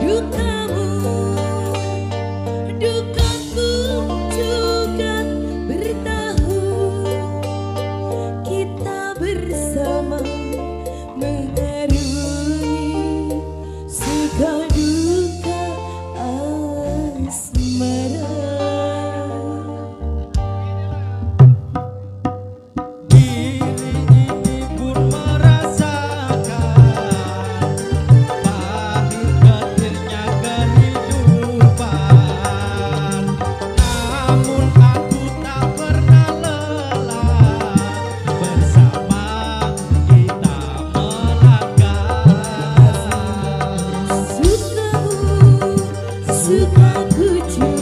You can suka ku